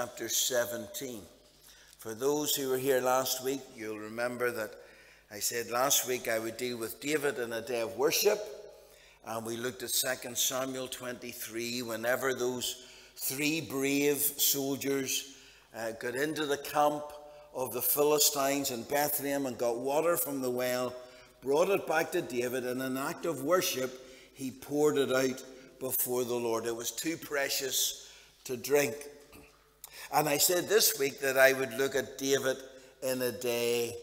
chapter 17. For those who were here last week, you'll remember that I said last week I would deal with David in a day of worship. And we looked at 2 Samuel 23, whenever those three brave soldiers uh, got into the camp of the Philistines in Bethlehem and got water from the well, brought it back to David, in an act of worship, he poured it out before the Lord. It was too precious to drink. And I said this week that I would look at David in a day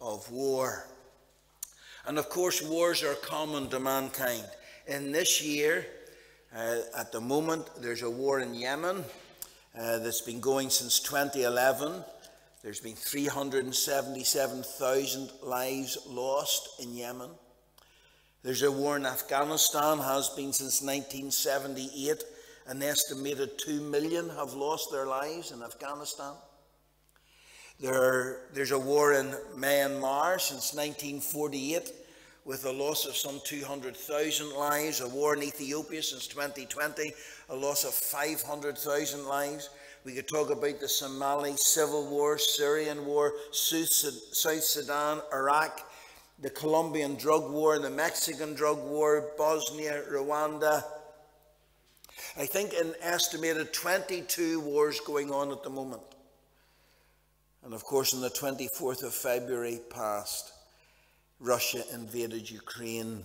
of war. And of course, wars are common to mankind. In this year, uh, at the moment, there's a war in Yemen uh, that's been going since 2011. There's been 377,000 lives lost in Yemen. There's a war in Afghanistan, has been since 1978 an estimated 2 million have lost their lives in Afghanistan. There, there's a war in Myanmar since 1948 with a loss of some 200,000 lives. A war in Ethiopia since 2020, a loss of 500,000 lives. We could talk about the Somali civil war, Syrian war, South Sudan, Iraq, the Colombian drug war, the Mexican drug war, Bosnia, Rwanda, I think an estimated 22 wars going on at the moment. And of course, on the 24th of February past, Russia invaded Ukraine.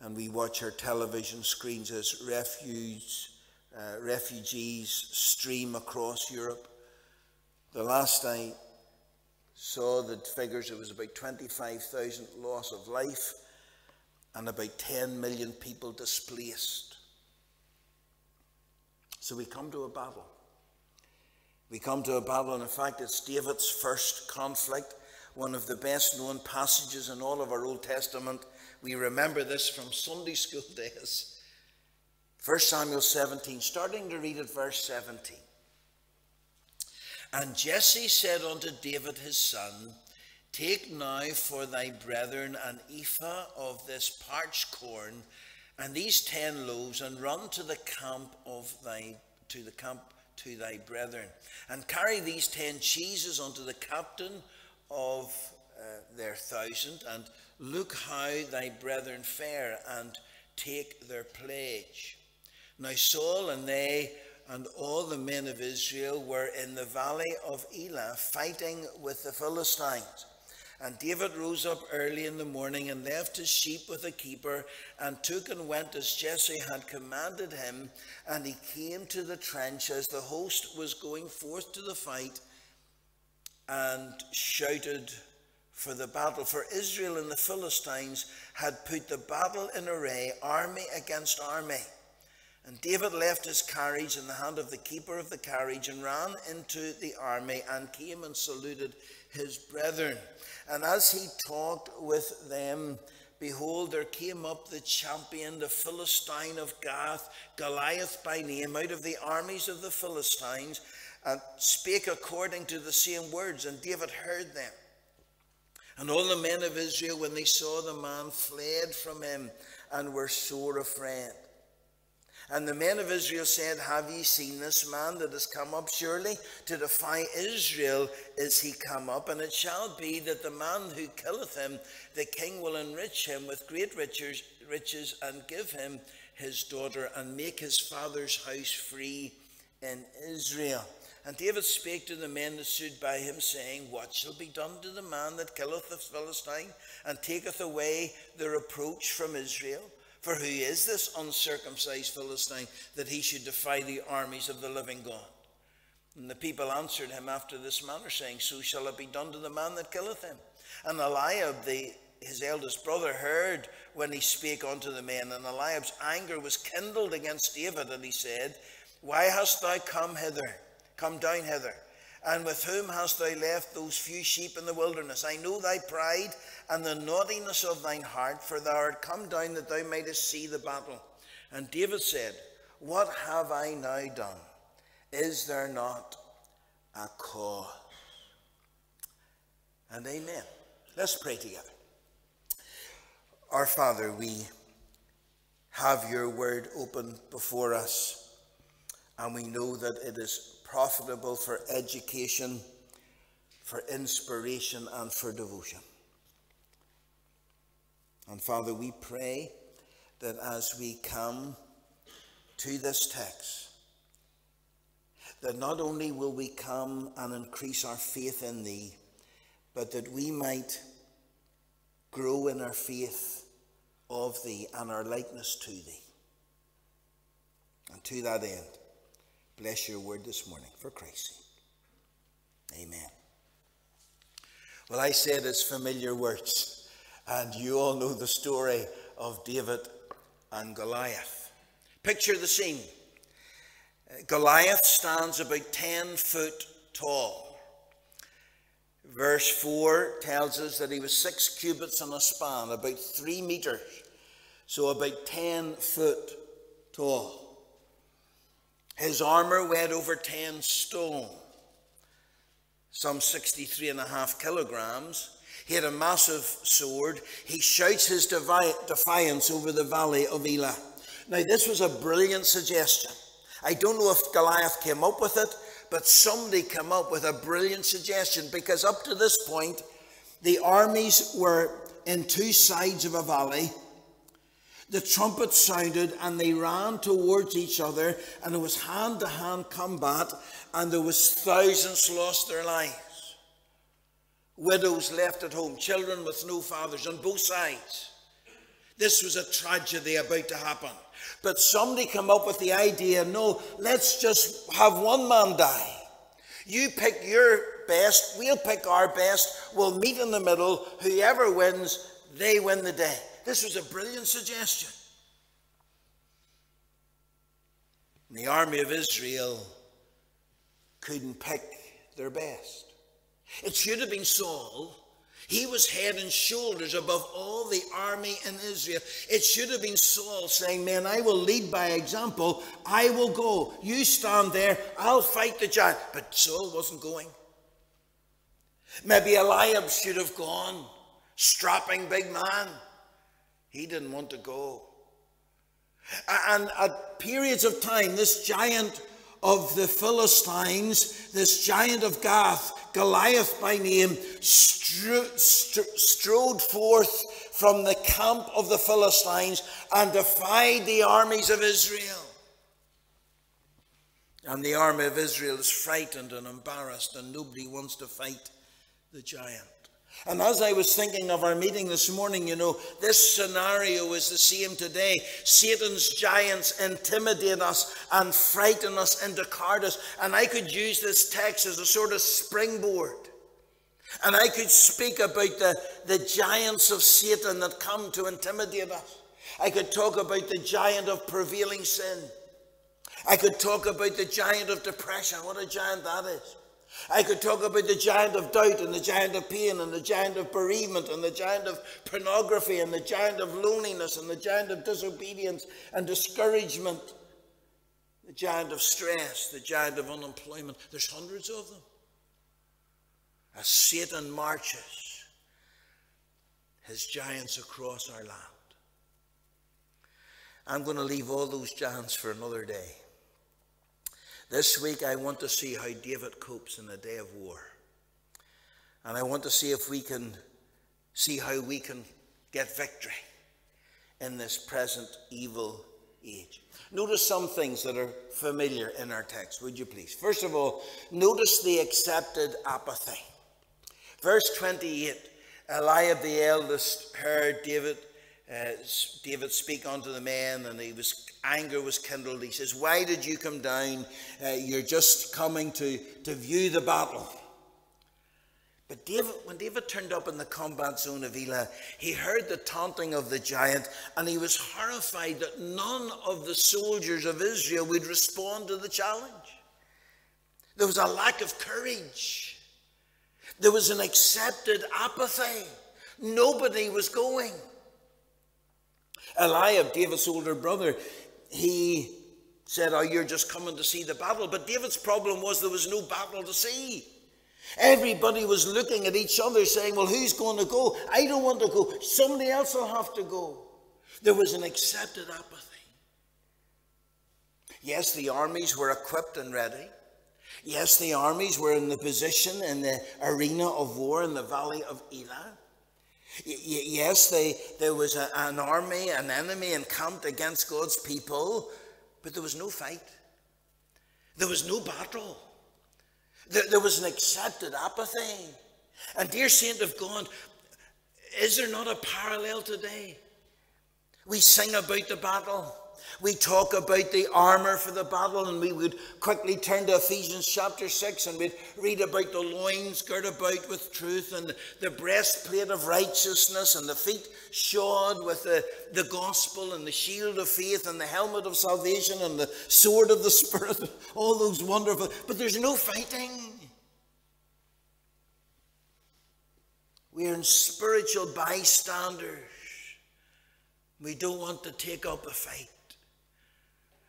And we watch our television screens as refugees, uh, refugees stream across Europe. The last I saw the figures, it was about 25,000 loss of life and about 10 million people displaced. So we come to a battle. We come to a battle, and in fact, it's David's first conflict, one of the best known passages in all of our Old Testament. We remember this from Sunday school days. 1 Samuel 17, starting to read at verse 17. And Jesse said unto David his son, Take now for thy brethren an ephah of this parched corn and these ten loaves, and run to the camp of thy to the camp to thy brethren, and carry these ten cheeses unto the captain of uh, their thousand, and look how thy brethren fare, and take their pledge. Now Saul and they and all the men of Israel were in the valley of Elah fighting with the Philistines. And David rose up early in the morning and left his sheep with a keeper and took and went as Jesse had commanded him. And he came to the trench as the host was going forth to the fight and shouted for the battle. For Israel and the Philistines had put the battle in array, army against army. And David left his carriage in the hand of the keeper of the carriage and ran into the army and came and saluted his brethren. And as he talked with them, behold, there came up the champion, the Philistine of Gath, Goliath by name, out of the armies of the Philistines, and spake according to the same words. And David heard them. And all the men of Israel, when they saw the man, fled from him and were sore afraid. And the men of Israel said, Have ye seen this man that has come up? Surely to defy Israel is he come up. And it shall be that the man who killeth him, the king will enrich him with great riches, riches and give him his daughter and make his father's house free in Israel. And David spake to the men that stood by him, saying, What shall be done to the man that killeth the Philistine and taketh away the reproach from Israel? For who is this uncircumcised Philistine that he should defy the armies of the living God? And the people answered him after this manner, saying, So shall it be done to the man that killeth him. And Eliab, the, his eldest brother, heard when he spake unto the men. And Eliab's anger was kindled against David, and he said, Why hast thou come hither? Come down hither. And with whom hast thou left those few sheep in the wilderness? I know thy pride and the naughtiness of thine heart, for thou art come down that thou mightest see the battle. And David said, What have I now done? Is there not a cause? And amen. Let's pray together. Our Father, we have your word open before us, and we know that it is profitable for education, for inspiration, and for devotion. And Father, we pray that as we come to this text, that not only will we come and increase our faith in Thee, but that we might grow in our faith of Thee and our likeness to Thee. And to that end, Bless your word this morning for Christ's sake. Amen. Well, I said it's familiar words, and you all know the story of David and Goliath. Picture the scene Goliath stands about 10 foot tall. Verse 4 tells us that he was six cubits in a span, about three meters, so about 10 foot tall. His armour weighed over 10 stone, some 63 and a half kilograms. He had a massive sword. He shouts his defiance over the valley of Elah. Now, this was a brilliant suggestion. I don't know if Goliath came up with it, but somebody came up with a brilliant suggestion because up to this point, the armies were in two sides of a valley the trumpet sounded and they ran towards each other and it was hand to hand combat and there was thousands lost their lives widows left at home children with no fathers on both sides this was a tragedy about to happen but somebody come up with the idea no let's just have one man die you pick your best we'll pick our best we'll meet in the middle whoever wins they win the day this was a brilliant suggestion. And the army of Israel couldn't pick their best. It should have been Saul. He was head and shoulders above all the army in Israel. It should have been Saul saying, Man, I will lead by example. I will go. You stand there. I'll fight the giant. But Saul wasn't going. Maybe Eliab should have gone. Strapping big man. He didn't want to go. And at periods of time, this giant of the Philistines, this giant of Gath, Goliath by name, strode, forth from the camp of the Philistines and defied the armies of Israel. And the army of Israel is frightened and embarrassed, and nobody wants to fight the giant. And as I was thinking of our meeting this morning, you know, this scenario is the same today. Satan's giants intimidate us and frighten us and into cowardice. And I could use this text as a sort of springboard. And I could speak about the, the giants of Satan that come to intimidate us. I could talk about the giant of prevailing sin. I could talk about the giant of depression. What a giant that is. I could talk about the giant of doubt and the giant of pain and the giant of bereavement and the giant of pornography and the giant of loneliness and the giant of disobedience and discouragement, the giant of stress, the giant of unemployment. There's hundreds of them. As Satan marches his giants across our land. I'm going to leave all those giants for another day. This week, I want to see how David copes in a day of war. And I want to see if we can see how we can get victory in this present evil age. Notice some things that are familiar in our text, would you please? First of all, notice the accepted apathy. Verse 28 Eliab the eldest heard David uh, David speak unto the men, and he was anger was kindled. He says, "Why did you come down? Uh, you're just coming to to view the battle." But David, when David turned up in the combat zone of Elah, he heard the taunting of the giant, and he was horrified that none of the soldiers of Israel would respond to the challenge. There was a lack of courage. There was an accepted apathy. Nobody was going. Eliab, David's older brother, he said, Oh, you're just coming to see the battle. But David's problem was there was no battle to see. Everybody was looking at each other saying, Well, who's going to go? I don't want to go. Somebody else will have to go. There was an accepted apathy. Yes, the armies were equipped and ready. Yes, the armies were in the position in the arena of war in the valley of Elah. Yes, they, there was a, an army, an enemy encamped against God's people, but there was no fight. There was no battle. There, there was an accepted apathy. And, dear saint of God, is there not a parallel today? We sing about the battle. We talk about the armour for the battle, and we would quickly turn to Ephesians chapter 6 and we'd read about the loins girt about with truth, and the breastplate of righteousness, and the feet shod with the, the gospel, and the shield of faith, and the helmet of salvation, and the sword of the Spirit, all those wonderful. But there's no fighting. We're in spiritual bystanders. We don't want to take up a fight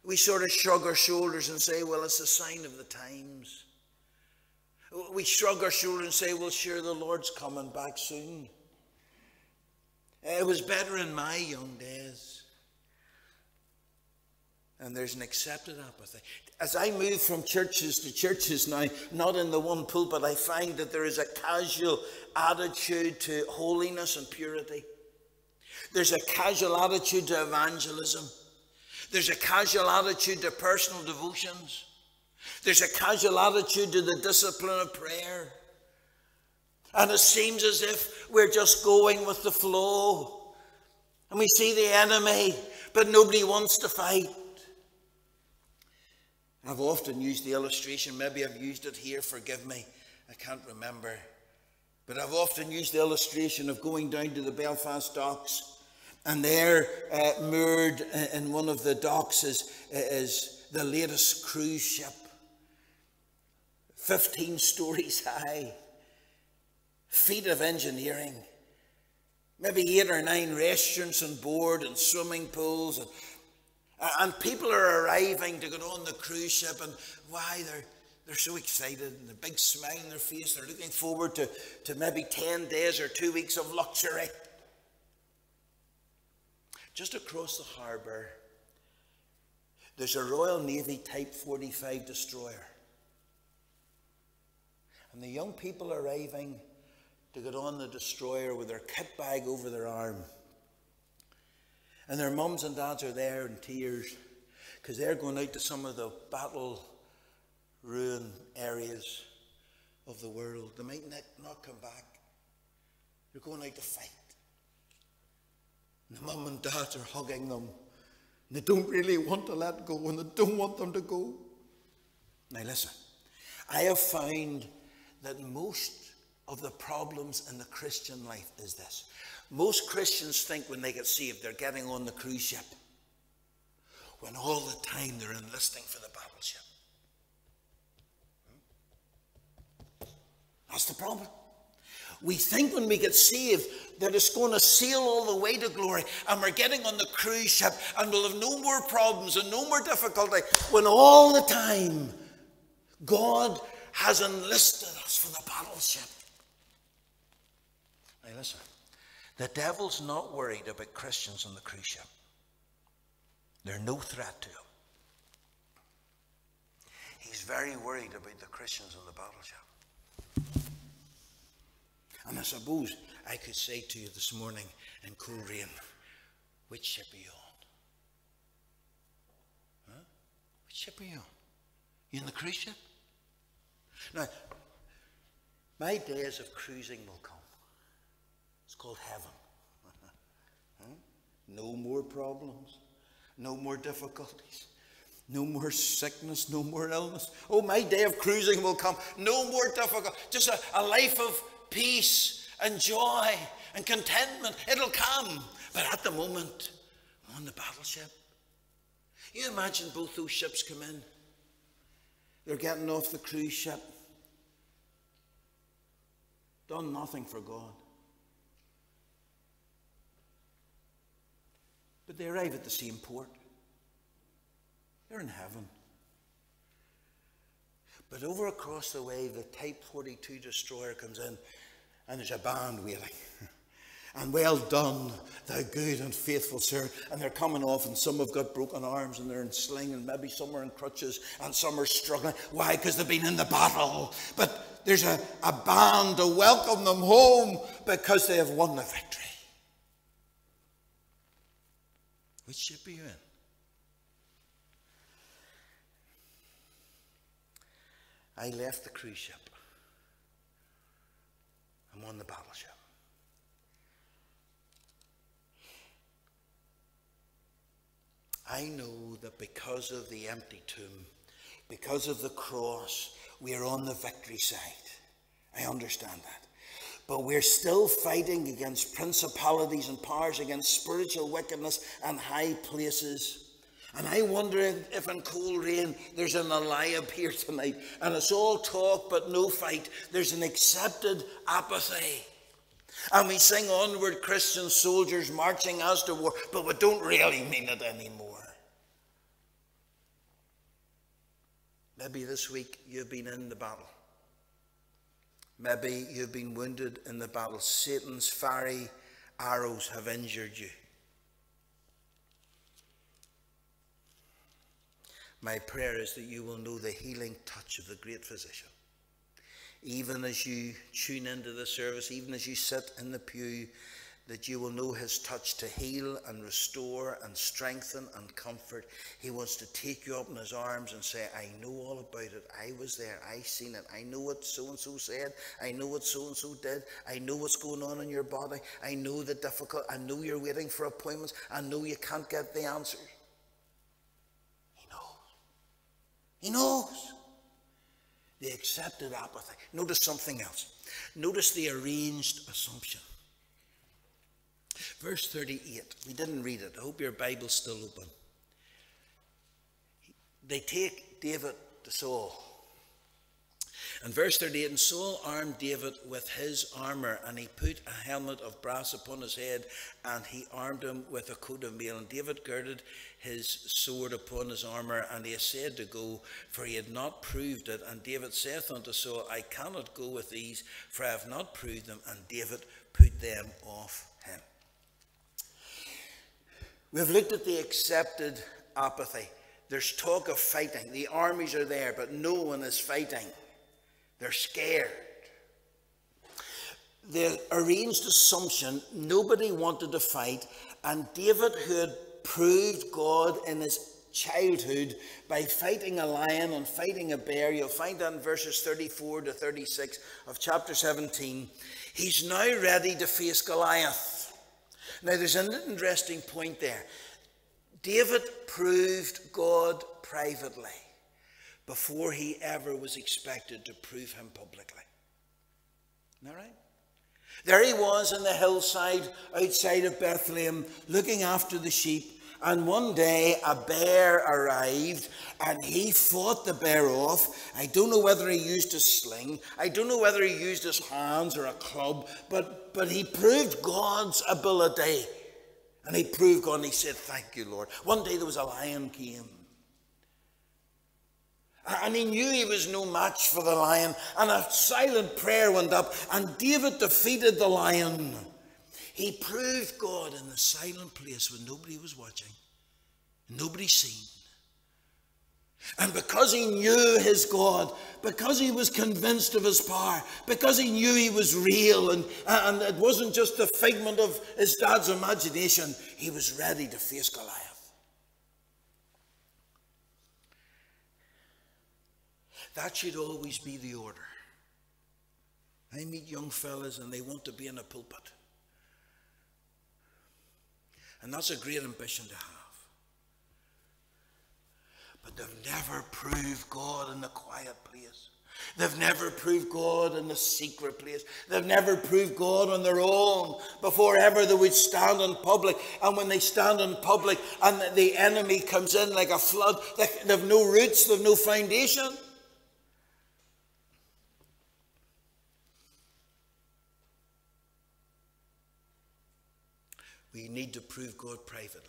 we sort of shrug our shoulders and say, well, it's a sign of the times. We shrug our shoulders and say, well, sure, the Lord's coming back soon. It was better in my young days. And there's an accepted apathy. As I move from churches to churches now, not in the one pulpit, I find that there is a casual attitude to holiness and purity. There's a casual attitude to evangelism. There's a casual attitude to personal devotions. There's a casual attitude to the discipline of prayer. And it seems as if we're just going with the flow. And we see the enemy, but nobody wants to fight. I've often used the illustration, maybe I've used it here, forgive me, I can't remember. But I've often used the illustration of going down to the Belfast docks and there, uh, moored in one of the docks, is, is the latest cruise ship, 15 stories high, feat of engineering, maybe eight or nine restaurants on board and swimming pools. And, and people are arriving to get on the cruise ship, and why they're they're so excited and a big smile on their face. They're looking forward to, to maybe 10 days or two weeks of luxury. Just across the harbour, there's a Royal Navy Type 45 destroyer. And the young people arriving to get on the destroyer with their kit bag over their arm. And their mums and dads are there in tears because they're going out to some of the battle ruin areas of the world. They might not come back. They're going out to fight. The mum and dad are hugging them. And they don't really want to let go and they don't want them to go. Now, listen, I have found that most of the problems in the Christian life is this. Most Christians think when they get saved, they're getting on the cruise ship, when all the time they're enlisting for the battleship. Hmm? That's the problem. We think when we get saved that it's going to sail all the way to glory and we're getting on the cruise ship and we'll have no more problems and no more difficulty when all the time God has enlisted us for the battleship. Now listen, the devil's not worried about Christians on the cruise ship. They're no threat to him. He's very worried about the Christians on the battleship. And I suppose I could say to you this morning in rain, which ship are you on? Huh? Which ship are you on? You in the cruise ship? Now, my days of cruising will come. It's called heaven. huh? No more problems, no more difficulties. No more sickness, no more illness. Oh, my day of cruising will come. No more difficult. Just a, a life of peace and joy and contentment. It'll come. But at the moment, I'm on the battleship. You imagine both those ships come in. They're getting off the cruise ship. Done nothing for God. But they arrive at the same port. They're in heaven. But over across the way, the Type 42 destroyer comes in and there's a band waiting. And well done, thou good and faithful servant. And they're coming off, and some have got broken arms and they're in sling, and maybe some are in crutches, and some are struggling. Why? Because they've been in the battle. But there's a, a band to welcome them home because they have won the victory. Which ship are you in? I left the cruise ship. I'm on the battleship. I know that because of the empty tomb, because of the cross, we are on the victory side. I understand that. But we're still fighting against principalities and powers, against spiritual wickedness and high places. And I wonder if in Coleraine there's an Eliab here tonight, and it's all talk but no fight. There's an accepted apathy. And we sing onward Christian soldiers marching as to war, but we don't really mean it anymore. Maybe this week you've been in the battle. Maybe you've been wounded in the battle. Satan's fiery arrows have injured you. My prayer is that you will know the healing touch of the great physician. Even as you tune into the service, even as you sit in the pew, that you will know his touch to heal and restore and strengthen and comfort. He wants to take you up in his arms and say, I know all about it. I was there. I seen it. I know what so and so said. I know what so and so did. I know what's going on in your body. I know the difficult. I know you're waiting for appointments. I know you can't get the answers. He knows. He knows. The accepted apathy. Notice something else. Notice the arranged assumption. Verse 38. We didn't read it. I hope your Bible's still open. They take David to Saul. And verse 38 And Saul armed David with his armour, and he put a helmet of brass upon his head, and he armed him with a coat of mail. And David girded his sword upon his armour, and he essayed to go, for he had not proved it. And David saith unto Saul, I cannot go with these, for I have not proved them. And David put them off him. We've looked at the accepted apathy. There's talk of fighting. The armies are there, but no one is fighting. They're scared. The arranged assumption nobody wanted to fight, and David, who had proved God in his childhood by fighting a lion and fighting a bear, you'll find that in verses 34 to 36 of chapter 17. He's now ready to face Goliath. Now, there's an interesting point there. David proved God privately before he ever was expected to prove him publicly. Isn't that right? There he was on the hillside outside of Bethlehem looking after the sheep. And one day a bear arrived and he fought the bear off. I don't know whether he used a sling, I don't know whether he used his hands or a club, but, but he proved God's ability. And he proved God and he said, Thank you, Lord. One day there was a lion came. And he knew he was no match for the lion. And a silent prayer went up, and David defeated the lion. He proved God in the silent place when nobody was watching, nobody seen. And because he knew his God, because he was convinced of his power, because he knew he was real and, and it wasn't just a figment of his dad's imagination, he was ready to face Goliath. That should always be the order. I meet young fellas and they want to be in a pulpit. And that's a great ambition to have. But they've never proved God in the quiet place. They've never proved God in the secret place. They've never proved God on their own before ever they would stand in public. And when they stand in public and the enemy comes in like a flood, they've no roots, they've no foundation. We need to prove God privately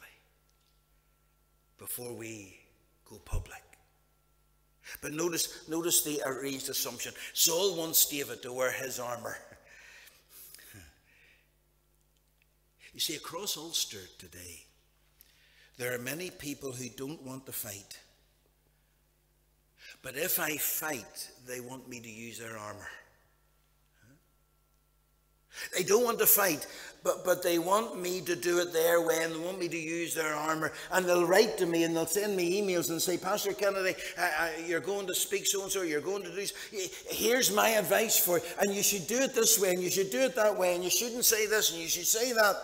before we go public. But notice, notice the arranged assumption. Saul wants David to wear his armor. You see, across Ulster today, there are many people who don't want to fight. But if I fight, they want me to use their armor. They don't want to fight, but, but they want me to do it their way and they want me to use their armour. And they'll write to me and they'll send me emails and say, Pastor Kennedy, you're going to speak so and so, you're going to do this. Here's my advice for you. And you should do it this way and you should do it that way and you shouldn't say this and you should say that.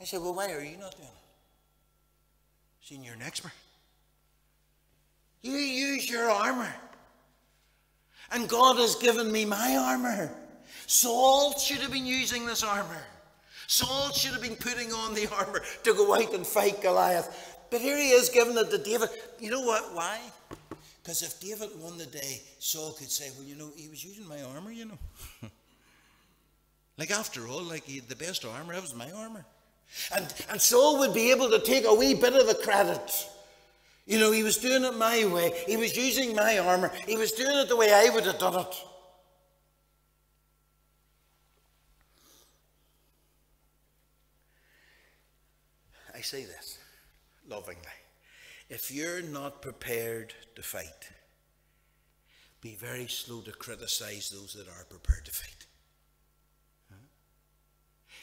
I said, Well, why are you not doing it? Seeing you're an expert. You use your armour. And God has given me my armour. Saul should have been using this armor. Saul should have been putting on the armor to go out and fight Goliath. But here he is giving it to David. You know what? Why? Because if David won the day, Saul could say, well, you know, he was using my armor, you know. like, after all, like he, had the best armor, that was my armor. And, and Saul would be able to take a wee bit of the credit. You know, he was doing it my way. He was using my armor. He was doing it the way I would have done it. Say this lovingly. If you're not prepared to fight, be very slow to criticize those that are prepared to fight.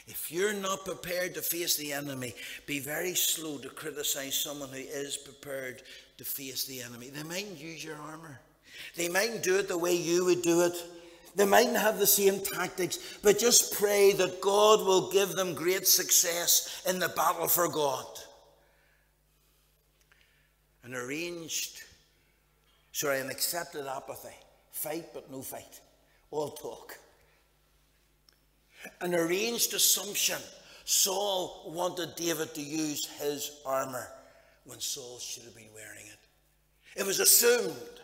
If you're not prepared to face the enemy, be very slow to criticize someone who is prepared to face the enemy. They mightn't use your armor. They mightn't do it the way you would do it. They mightn't have the same tactics, but just pray that God will give them great success in the battle for God. An arranged, sorry, an accepted apathy. Fight but no fight. All talk. An arranged assumption. Saul wanted David to use his armor when Saul should have been wearing it. It was assumed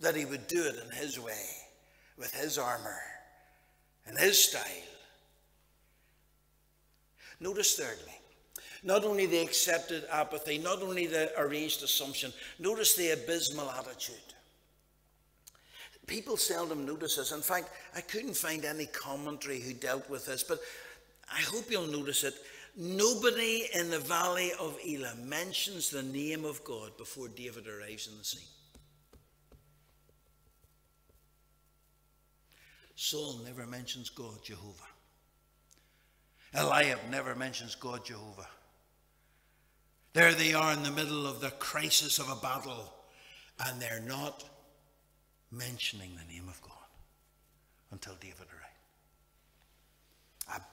that he would do it in his way with his armor and his style. Notice, thirdly, not only the accepted apathy, not only the arranged assumption, notice the abysmal attitude. People seldom notice this. In fact, I couldn't find any commentary who dealt with this, but I hope you'll notice it. Nobody in the valley of Elah mentions the name of God before David arrives in the scene. Saul never mentions God, Jehovah. Eliab never mentions God, Jehovah. There they are in the middle of the crisis of a battle, and they're not mentioning the name of God. until David arrived.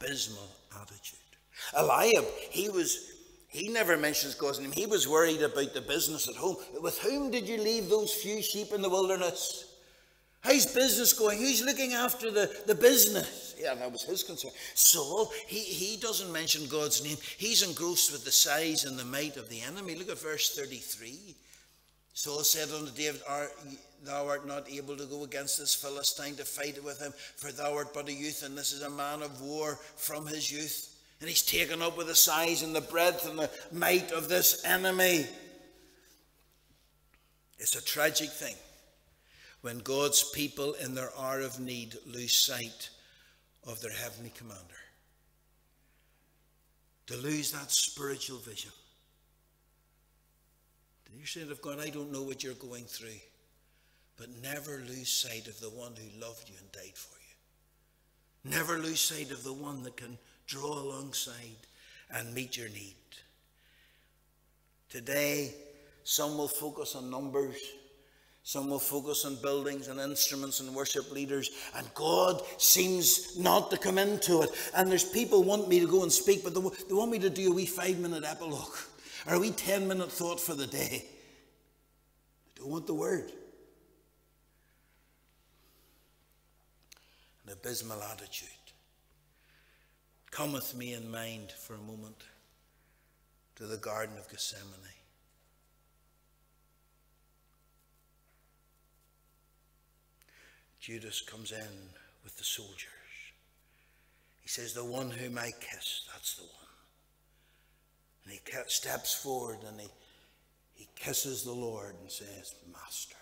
Abysmal attitude. Eliab, he was he never mentions God's name. He was worried about the business at home. With whom did you leave those few sheep in the wilderness? How's business going? Who's looking after the, the business? Yeah, that was his concern. Saul, he, he doesn't mention God's name. He's engrossed with the size and the might of the enemy. Look at verse 33. Saul said unto David, Thou art not able to go against this Philistine to fight with him, for thou art but a youth, and this is a man of war from his youth. And he's taken up with the size and the breadth and the might of this enemy. It's a tragic thing when God's people in their hour of need lose sight of their heavenly commander. To lose that spiritual vision. You're saying of God, I don't know what you're going through, but never lose sight of the one who loved you and died for you. Never lose sight of the one that can draw alongside and meet your need. Today, some will focus on numbers. Some will focus on buildings and instruments and worship leaders, and God seems not to come into it. And there's people want me to go and speak, but they want me to do a wee five minute epilogue or a wee 10 minute thought for the day. I don't want the word. An abysmal attitude. Come with me in mind for a moment to the Garden of Gethsemane. Judas comes in with the soldiers. He says, The one whom I kiss, that's the one. And he steps forward and he, he kisses the Lord and says, Master.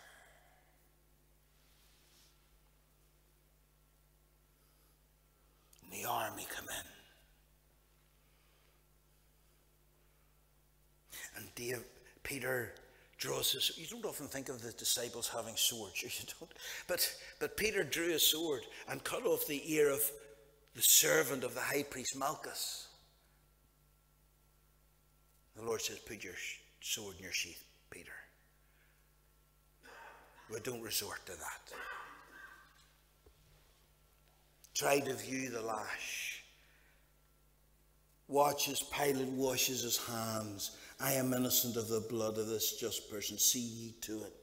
And the army come in. And Dave, Peter draws his you don't often think of the disciples having swords you don't. But but peter drew a sword and cut off the ear of the servant of the high priest malchus. The lord says put your sword in your sheath peter. But don't resort to that. Try to view the lash. Watch as pilate washes his hands I am innocent of the blood of this just person. See ye to it.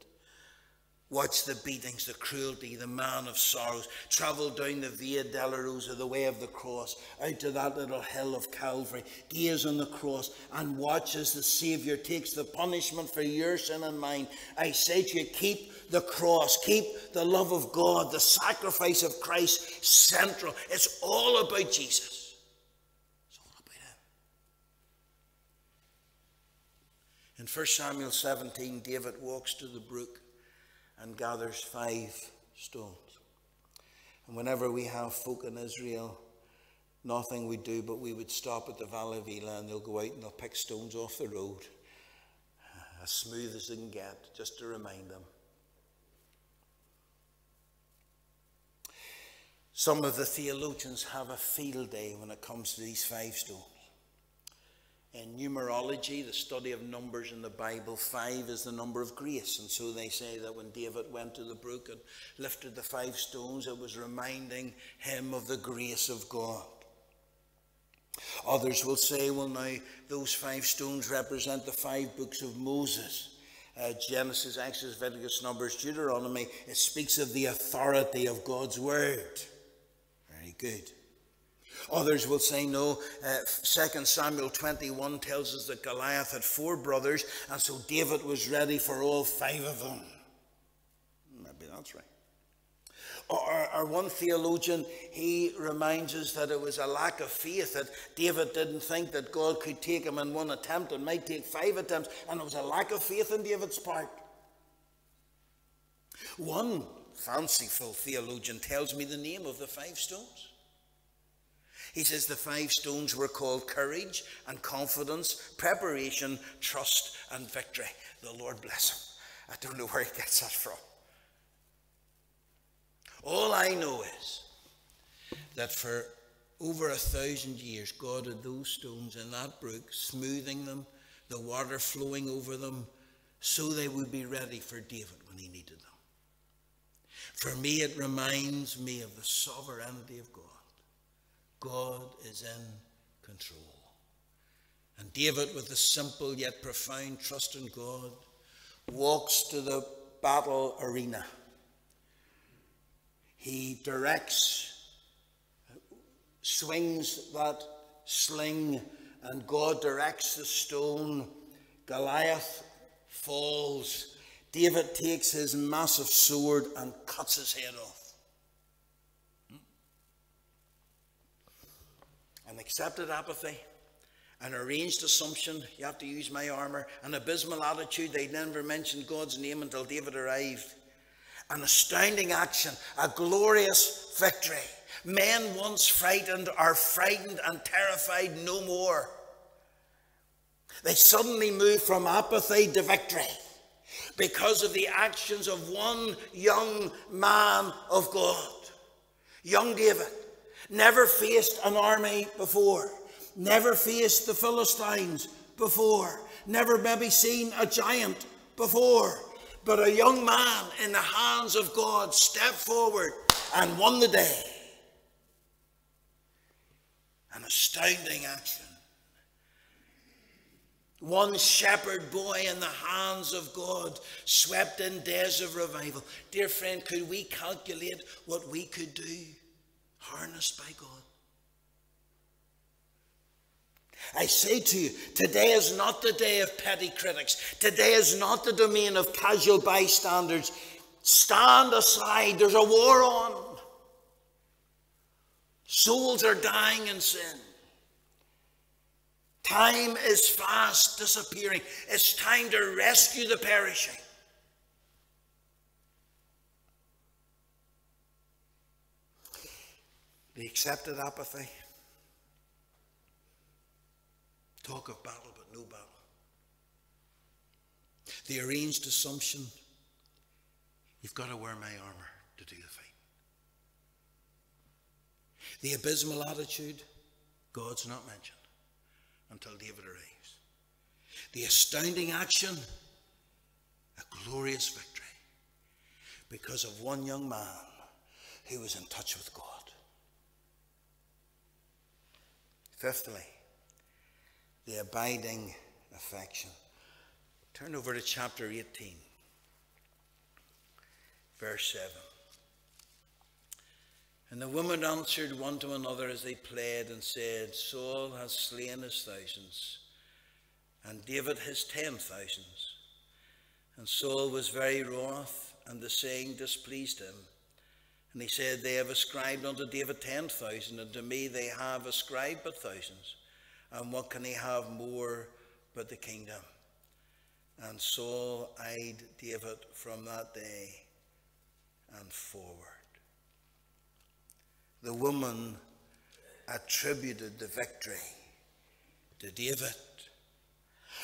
Watch the beatings, the cruelty, the man of sorrows. Travel down the Via Dolorosa, the way of the cross, out to that little hill of Calvary. Gaze on the cross and watch as the Saviour takes the punishment for your sin and mine. I say to you, keep the cross, keep the love of God, the sacrifice of Christ central. It's all about Jesus. In 1 Samuel 17, David walks to the brook and gathers five stones. And whenever we have folk in Israel, nothing we do but we would stop at the Valley of Elah and they'll go out and they'll pick stones off the road, as smooth as they can get, just to remind them. Some of the theologians have a field day when it comes to these five stones. In numerology, the study of numbers in the Bible, five is the number of grace. And so they say that when David went to the brook and lifted the five stones, it was reminding him of the grace of God. Others will say, well, now those five stones represent the five books of Moses. Uh, Genesis, Exodus, Leviticus, Numbers, Deuteronomy. It speaks of the authority of God's word. Very good. Others will say no. Uh, 2 Samuel 21 tells us that Goliath had four brothers, and so David was ready for all five of them. Maybe that's right. Or, or, one theologian, he reminds us that it was a lack of faith, that David didn't think that God could take him in one attempt and might take five attempts, and it was a lack of faith in David's part. One fanciful theologian tells me the name of the five stones. He says the five stones were called courage and confidence, preparation, trust, and victory. The Lord bless him. I don't know where he gets that from. All I know is that for over a thousand years, God had those stones in that brook, smoothing them, the water flowing over them, so they would be ready for David when he needed them. For me, it reminds me of the sovereignty of God. God is in control. And David, with a simple yet profound trust in God, walks to the battle arena. He directs, swings that sling, and God directs the stone. Goliath falls. David takes his massive sword and cuts his head off. An accepted apathy an arranged assumption, you have to use my armour, an abysmal attitude, they never mentioned God's name until David arrived. An astounding action, a glorious victory. Men once frightened are frightened and terrified no more. They suddenly move from apathy to victory because of the actions of one young man of God. Young David never faced an army before never faced the Philistines before, never maybe seen a giant before. But a young man in the hands of God stepped forward and won the day. An astounding action. One shepherd boy in the hands of God swept in days of revival. Dear friend, could we calculate what we could do harnessed by God? I say to you, today is not the day of petty critics. Today is not the domain of casual bystanders. Stand aside, there's a war on. Souls are dying in sin. Time is fast disappearing. It's time to rescue the perishing. The accepted apathy Talk of battle, but no battle. The arranged assumption you've got to wear my armour to do the fight. The abysmal attitude God's not mentioned until David arrives. The astounding action a glorious victory because of one young man who was in touch with God. Fifthly, the abiding affection. Turn over to chapter 18, verse 7. And the women answered one to another as they played and said, Saul has slain his thousands, and David his ten thousands. And Saul was very wroth, and the saying displeased him. And he said, They have ascribed unto David ten thousand, and to me they have ascribed but thousands. And what can he have more but the kingdom? And Saul eyed David from that day and forward. The woman attributed the victory to David.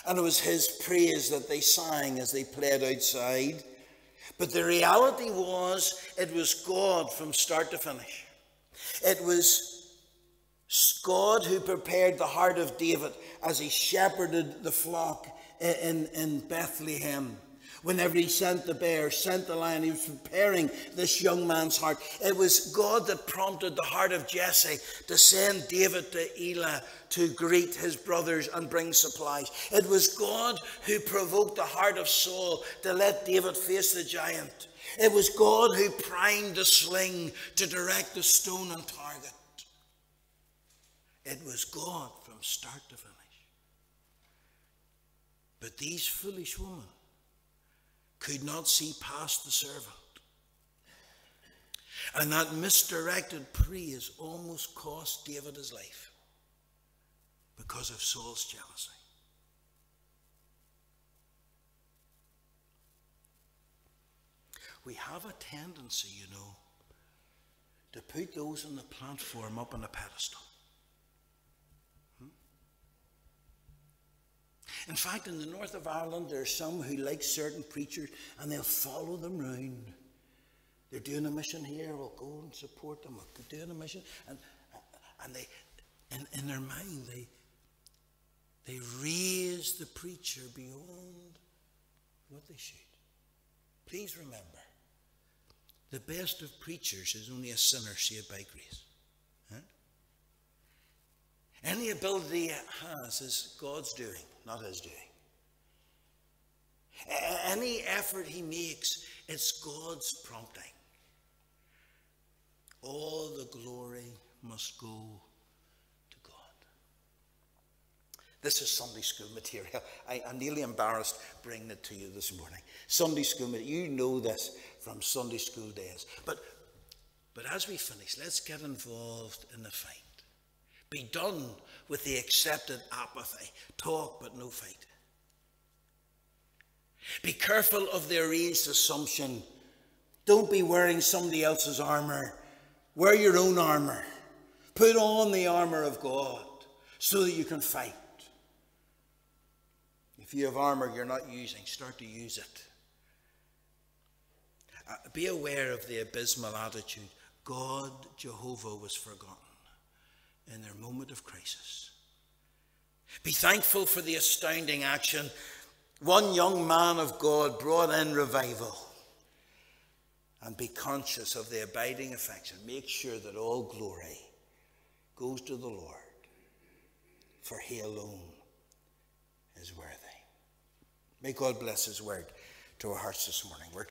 And it was his praise that they sang as they played outside. But the reality was, it was God from start to finish. It was God who prepared the heart of David as he shepherded the flock in, in Bethlehem. Whenever he sent the bear, sent the lion, he was preparing this young man's heart. It was God that prompted the heart of Jesse to send David to Elah to greet his brothers and bring supplies. It was God who provoked the heart of Saul to let David face the giant. It was God who primed the sling to direct the stone on target. It was God from start to finish. But these foolish women could not see past the servant. And that misdirected praise almost cost David his life because of Saul's jealousy. We have a tendency, you know, to put those on the platform up on a pedestal. In fact, in the north of Ireland, there are some who like certain preachers and they'll follow them round. They're doing a mission here, we'll go and support them, we're doing a mission. And, and they, in, in their mind, they, they raise the preacher beyond what they should. Please remember, The best of preachers is only a sinner saved by grace. Any ability he has is God's doing, not his doing. Any effort he makes, it's God's prompting. All the glory must go to God. This is Sunday school material. I, am nearly embarrassed bringing it to you this morning. Sunday school. You know this from Sunday school days. But, but as we finish, let's get involved in the fight. Be done with the accepted apathy. Talk, but no fight. Be careful of the erased assumption. Don't be wearing somebody else's armour. Wear your own armour. Put on the armour of God so that you can fight. If you have armour you're not using, start to use it. Uh, be aware of the abysmal attitude. God, Jehovah, was forgotten in their moment of crisis. Be thankful for the astounding action one young man of God brought in revival. And be conscious of the abiding affection. Make sure that all glory goes to the Lord, for he alone is worthy. May God bless his word to our hearts this morning. We're